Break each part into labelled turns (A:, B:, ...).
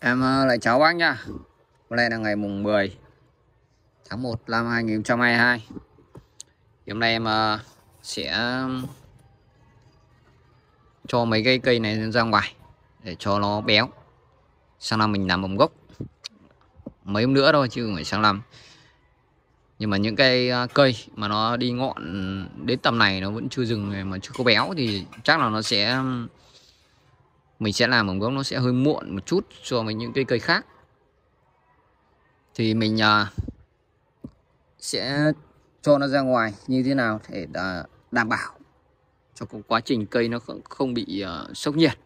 A: Em ờ, lại chào bác nha Hôm nay là ngày mùng 10 tháng 1 năm 2022 Thì hôm nay em ờ, sẽ cho mấy cây cây này ra ngoài để cho nó béo. Sang năm mình làm mầm gốc. Mấy hôm nữa thôi chứ không phải sang năm. Nhưng mà những cây ờ, cây mà nó đi ngọn đến tầm này nó vẫn chưa dừng, mà chưa có béo thì chắc là nó sẽ mình sẽ làm ở gốc nó sẽ hơi muộn một chút so với những cây cây khác. Thì mình uh, sẽ cho nó ra ngoài như thế nào để đảm bảo cho quá trình cây nó không, không bị uh, sốc nhiệt.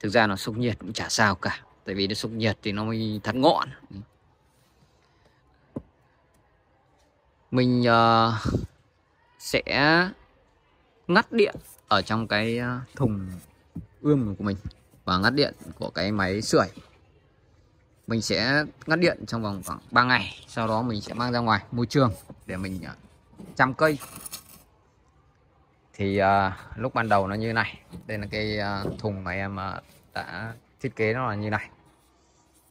A: Thực ra nó sốc nhiệt cũng chả sao cả tại vì nó sốc nhiệt thì nó mới thắt ngọn. Mình uh, sẽ ngắt điện ở trong cái thùng ươm của mình và ngắt điện của cái máy sưởi. Mình sẽ ngắt điện trong vòng khoảng 3 ngày sau đó mình sẽ mang ra ngoài môi trường để mình à, chăm cây. Thì uh, lúc ban đầu nó như này đây là cái uh, thùng mà em uh, đã thiết kế nó là như này.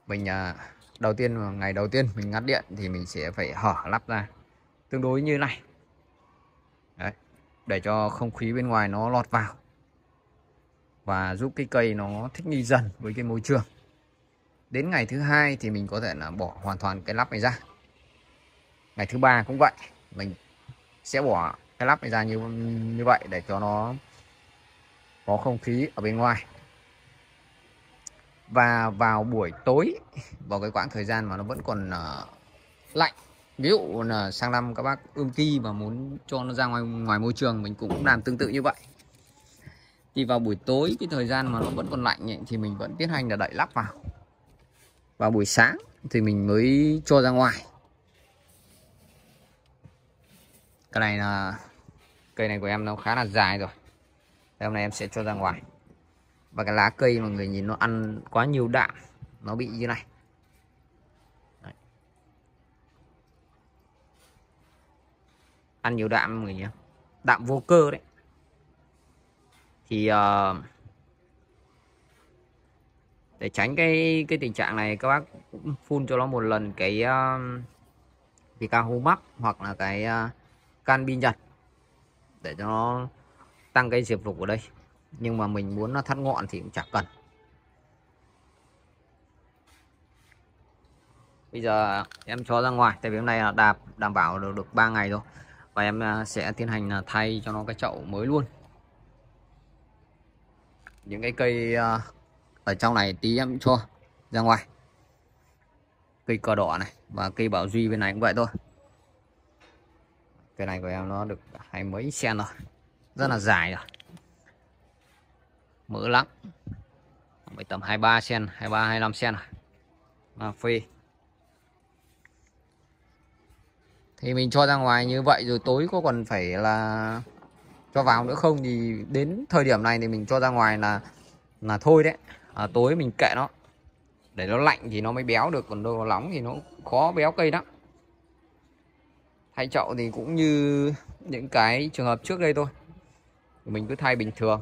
A: Mình uh, đầu tiên ngày đầu tiên mình ngắt điện thì mình sẽ phải hở lắp ra tương đối như này. Đấy, để cho không khí bên ngoài nó lọt vào và giúp cái cây nó thích nghi dần với cái môi trường. Đến ngày thứ hai thì mình có thể là bỏ hoàn toàn cái lắp này ra. Ngày thứ ba cũng vậy mình sẽ bỏ cái lắp này ra như như vậy để cho nó có không khí ở bên ngoài. Và vào buổi tối vào cái quãng thời gian mà nó vẫn còn uh, lạnh ví dụ là sang năm các bác ươm ti mà muốn cho nó ra ngoài ngoài môi trường mình cũng làm tương tự như vậy thì vào buổi tối cái thời gian mà nó vẫn còn lạnh ấy, thì mình vẫn tiến hành là đậy lắp vào. Vào buổi sáng thì mình mới cho ra ngoài. Cái này là cây này của em nó khá là dài rồi. Hôm nay em sẽ cho ra ngoài. Và cái lá cây mà người nhìn nó ăn quá nhiều đạm nó bị như này. Đấy. ăn nhiều đạm người nhỉ? Đạm vô cơ đấy thì uh, để tránh cái cái tình trạng này các bác cũng phun cho nó một lần cái uh, Vika mắc hoặc là cái uh, can pin nhật để cho nó tăng cái diệp lục ở đây. Nhưng mà mình muốn nó thắt ngọn thì cũng chẳng cần. Bây giờ em cho ra ngoài tại vì hôm nay là đạp đảm bảo được được 3 ngày rồi. Và em ờ, sẽ tiến hành thay cho nó cái chậu mới luôn những cái cây ờ, ở trong này tí em cho ra ngoài. Cây cờ đỏ này và cây bảo duy bên này cũng vậy thôi. Cây này của em nó được hai mấy sen rồi rất là dài rồi. Mỡ lắm. Mấy tầm 23 sen 23 25 sen rồi. À, phê. Thì mình cho ra ngoài như vậy rồi tối có còn phải là cho vào nữa không? Thì đến thời điểm này thì mình cho ra ngoài là là thôi đấy. À, tối mình kệ nó. Để nó lạnh thì nó mới béo được còn đồ nóng thì nó khó béo cây lắm. Thay chậu thì cũng như những cái trường hợp trước đây thôi. Mình cứ thay bình thường.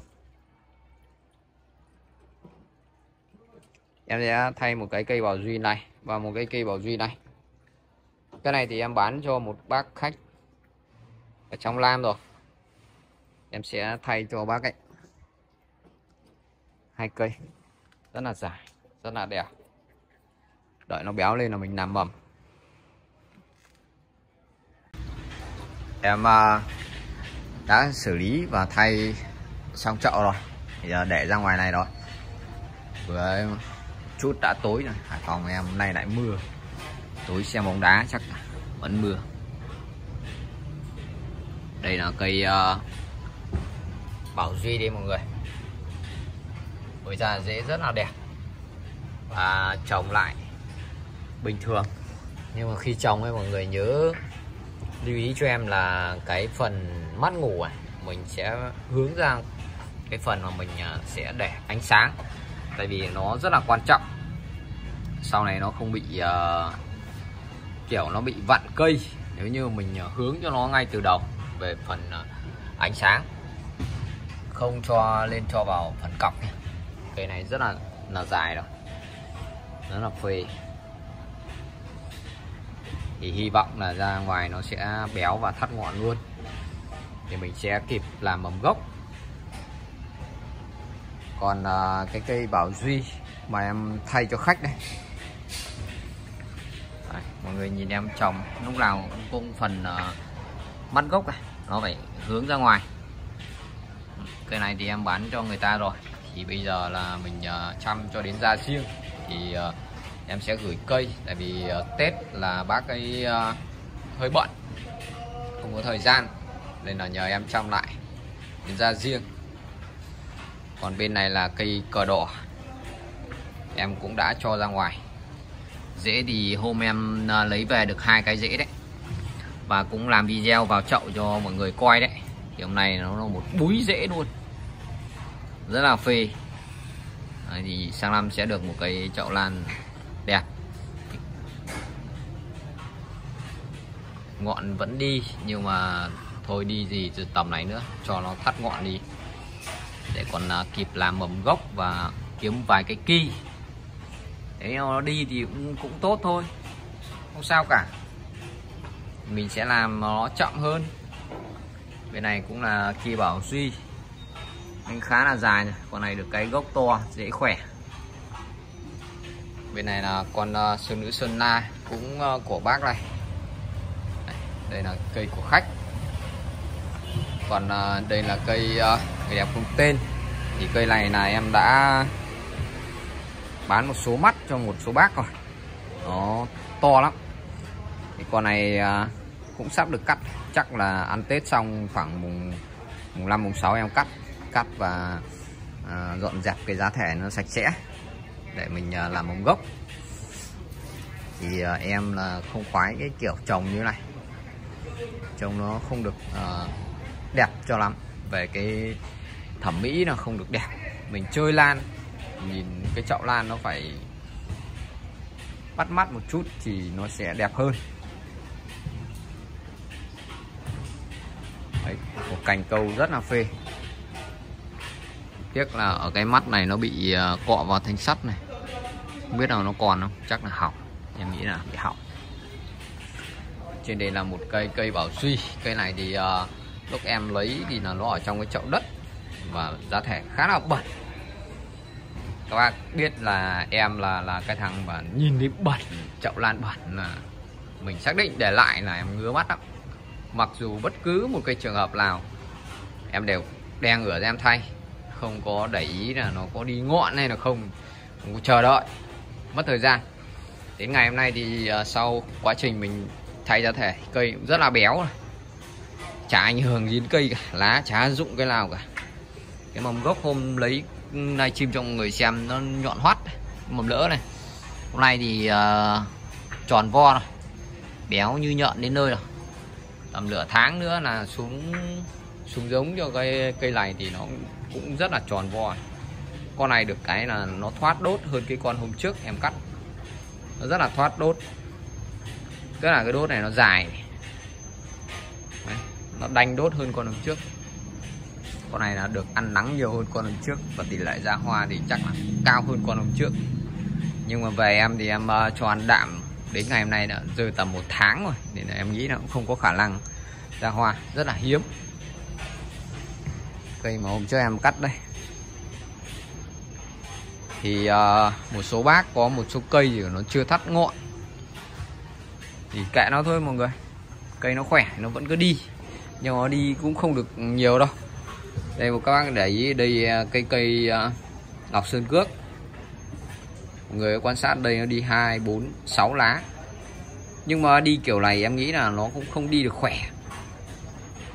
A: Em sẽ thay một cái cây bảo duy này và một cái cây bảo duy này. Cái này thì em bán cho một bác khách ở trong Lam rồi em sẽ thay cho bác ấy. Hai cây. Rất là dài rất là đẹp. Đợi nó béo lên là mình làm mầm. Em à, đã xử lý và thay xong chậu rồi. Bây giờ à, để ra ngoài này rồi vừa chút đã tối rồi. Hải phòng em hôm nay lại mưa. Tối xem bóng đá chắc vẫn mưa. Đây là cây uh, bảo duy đi mọi người. Với ra dễ rất là đẹp. Và trồng lại bình thường. Nhưng mà khi trồng ấy mọi người nhớ lưu ý cho em là cái phần mắt ngủ này mình sẽ hướng ra cái phần mà mình à, sẽ để ánh sáng. Tại vì nó rất là quan trọng. Sau này nó không bị uh, kiểu nó bị vặn cây. Nếu như mình à, hướng cho nó ngay từ đầu về phần uh, ánh sáng không cho lên cho vào phần cọc cây này rất là là dài rồi rất là phê. Thì hy vọng là ra ngoài nó sẽ béo và thắt ngọn luôn. Thì mình sẽ kịp làm mầm gốc. Còn uh, cái cây bảo duy mà em thay cho khách đây Đấy, mọi người nhìn em trồng lúc nào cũng phần à, uh, mắt gốc này. Nó phải hướng ra ngoài cây này thì em bán cho người ta rồi. Thì bây giờ là mình uh, chăm cho đến ra riêng. Thì uh, em sẽ gửi cây. Tại vì uh, Tết là bác ấy uh, hơi bận. Không có thời gian. Nên là nhờ em chăm lại đến ra riêng. Còn bên này là cây cờ đỏ. Em cũng đã cho ra ngoài. Rễ thì hôm em uh, lấy về được hai cái rễ đấy. Và cũng làm video vào chậu cho mọi người coi đấy thì hôm nay nó là một búi rễ luôn. Rất là phê. Đấy, thì sang năm sẽ được một cây chậu lan đẹp. Ngọn vẫn đi nhưng mà thôi đi gì từ tầm này nữa cho nó thắt ngọn đi. Để còn à, kịp làm mầm gốc và kiếm vài cái kỳ thế nó đi thì cũng, cũng tốt thôi. Không sao cả. Mình sẽ làm nó chậm hơn bên này cũng là kỳ bảo duy. Anh khá là dài con này được cái gốc to dễ khỏe. Bên này là con ờ, uh, sơn nữ sơn la cũng uh, của bác này. Đây, đây là cây của khách. Còn uh, đây là cây uh, đẹp không tên. Thì cây này là em đã bán một số mắt cho một số bác rồi. Nó to lắm. Thì con này uh, cũng sắp được cắt chắc là ăn Tết xong khoảng mùng mùng 5 mùng 6 em cắt cắt và à, dọn dẹp cái giá thể nó sạch sẽ để mình à, làm mầm gốc. Thì à, em là không khoái cái kiểu trồng như này. Trồng nó không được à, đẹp cho lắm. Về cái thẩm mỹ nó không được đẹp. Mình chơi lan nhìn cái chậu lan nó phải bắt mắt một chút thì nó sẽ đẹp hơn. Đấy, một cành câu rất là phê. Tiếc là ở cái mắt này nó bị ờ, cọ vào thanh sắt này. Không biết nào nó còn không? Chắc là hỏng. Em nghĩ là bị hỏng. Trên đây là một cây cây bảo suy. Cây này thì uh, lúc em lấy thì là nó ở trong cái chậu đất và giá thể khá là bẩn. Các bác biết là em là là cái thằng mà nhìn thấy bẩn chậu lan bẩn là mình xác định để lại là em ngứa mắt lắm mặc dù bất cứ một cái trường hợp nào em đều đen ngửa ra em thay. Không có để ý là nó có đi ngọn hay là không. Không có chờ đợi mất thời gian. Đến ngày hôm nay thì uh, sau quá trình mình thay ra thể cây cũng rất là béo rồi. Chả ảnh hưởng gì đến cây cả lá chả dụng cái nào cả. Cái mầm gốc hôm lấy nay chim cho người xem nó nhọn hoắt mầm lỡ này. Hôm nay thì uh, tròn vo rồi béo như nhọn đến nơi rồi tầm nửa tháng nữa là xuống xuống giống cho cây cây này thì nó cũng rất là tròn vo. Con này được cái là nó thoát đốt hơn cái con hôm trước em cắt. Nó rất là thoát đốt. Tức là cái đốt này nó dài. Đấy, nó đanh đốt hơn con hôm trước. Con này là được ăn nắng nhiều hơn con hôm trước và tỷ lệ ra hoa thì chắc là cao hơn con hôm trước. Nhưng mà về em thì em uh, cho ăn đạm đến ngày hôm nay đã rơi tầm một tháng rồi nên là em nghĩ là cũng không có khả năng ra hoa rất là hiếm. Cây mà hôm trước em cắt đây. Thì uh, một số bác có một số cây thì nó chưa thắt ngọn. Thì kệ nó thôi mọi người. Cây nó khỏe nó vẫn cứ đi. Nhưng nó đi cũng không được nhiều đâu. Đây một các bác để ý đây ờ, cây cây uh, ngọc sơn cước. Mọi người quan sát đây nó đi hai bốn sáu lá. Nhưng mà đi kiểu này em nghĩ là nó cũng không đi được khỏe.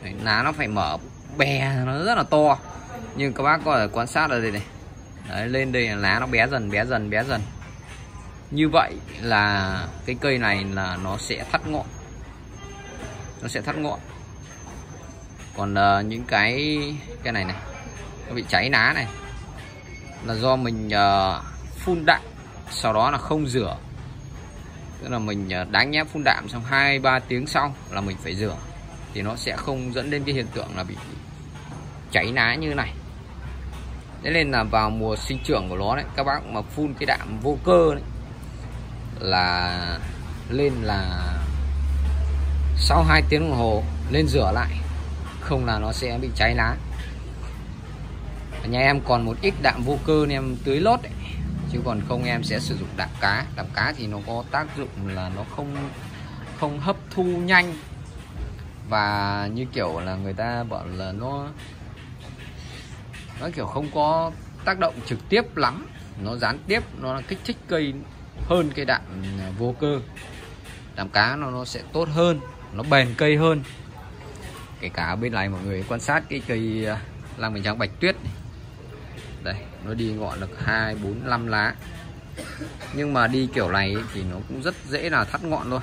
A: Đấy, lá nó phải mở bè nó rất là to. Nhưng các bác có thể quan sát ở đây này. Đấy, lên đây là lá nó bé dần bé dần bé dần. Như vậy là cái cây này là nó sẽ thắt ngọn. Nó sẽ thắt ngọn. Còn uh, những cái cái này này nó bị cháy lá này là do mình uh, phun đạm sau đó là không rửa. Tức là mình uh, đánh nhép phun đạm xong hai ba tiếng sau là mình phải rửa thì nó sẽ không dẫn đến cái hiện tượng là bị cháy lá như này. Thế nên là vào mùa sinh trưởng của nó đấy các bác mà phun cái đạm vô cơ đấy là lên là sau 2 tiếng đồng hồ lên rửa lại không là nó sẽ bị cháy lá nhà em còn một ít đạm vô cơ nên em tưới lót đấy, chứ còn không em sẽ sử dụng đạm cá. Đạm cá thì nó có tác dụng là nó không không hấp thu nhanh và như kiểu là người ta bảo là nó nó kiểu không có tác động trực tiếp lắm. Nó gián tiếp, nó kích thích cây hơn cây đạm à, vô cơ. Đạm cá nó nó sẽ tốt hơn, nó bền cây hơn. Kể cả bên này mọi người quan sát cái cây à, lang bình trắng bạch tuyết này. đây, nó đi ngọn được hai, bốn, năm lá. Nhưng mà đi kiểu này thì nó cũng rất dễ là thắt ngọn thôi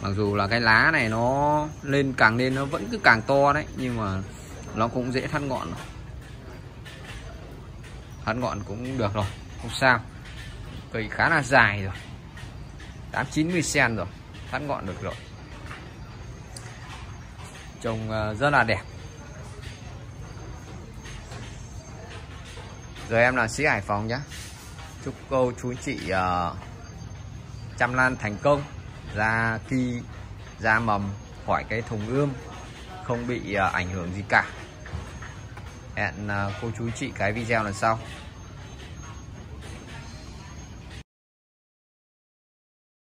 A: mặc dù là cái lá này nó lên càng lên nó vẫn cứ càng to đấy nhưng mà nó cũng dễ thắt ngọn thắt ngọn cũng được rồi không sao. Cây khá là dài rồi. 8 90 cm rồi thắt ngọn được rồi. Trồng ờ, rất là đẹp. Giờ em là sĩ Hải Phòng nhé chúc cô chú chị uh, chăm lan thành công ra kỳ ra mầm, khỏi cái thùng ươm, không bị ờ, ảnh hưởng gì cả. Hẹn ờ, cô chú chị cái video lần sau.